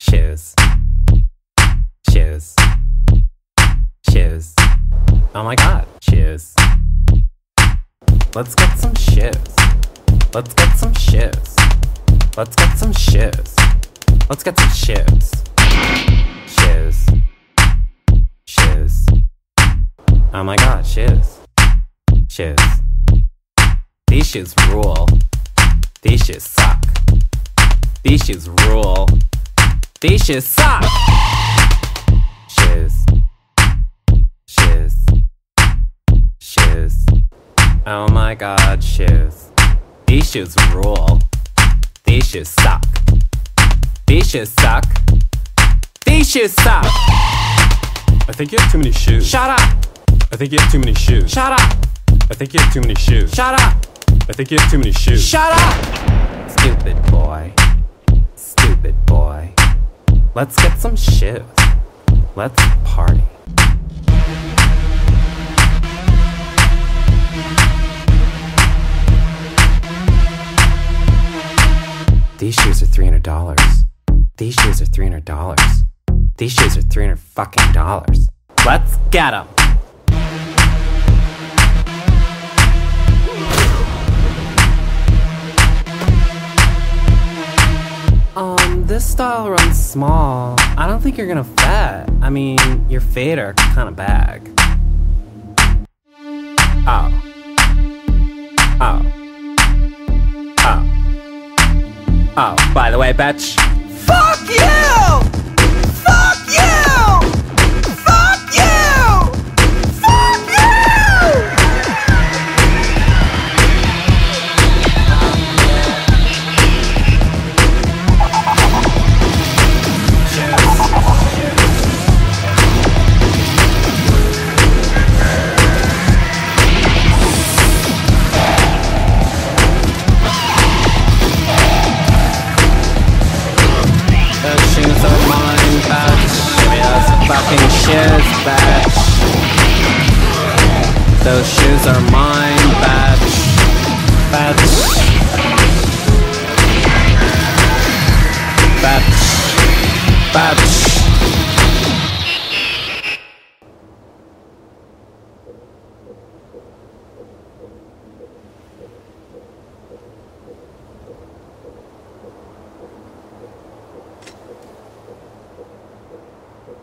Shoes. Shoes. Shoes. Oh my god, shoes. Let's get some shoes. Let's get some shoes. Let's get some shoes. Let's get some shoes. Oh my god, shoes. Shoes. These shoes rule. These shoes suck. These shoes rule. These shoes suck! Shoes. Shoes. Shoes. Oh my god, shoes. These shoes rule. These shoes suck. These shoes suck. These shoes suck! I think you have too many shoes. Shut up! I think you have too many shoes. Shut up! I think you have too many shoes. Shut up! I think you have too many shoes. Shut up! Stupid boy. Stupid boy. Let's get some shoes. Let's party. These shoes are $300. These shoes are $300. These shoes are 300 fucking dollars. Let's get them. This style runs small. I don't think you're gonna fit. I mean, your fade are kind of bag. Oh. Oh. Oh. Oh, by the way, bitch. Fuck you! Those shoes are mine, bitch. Bitch. Bitch. Bitch.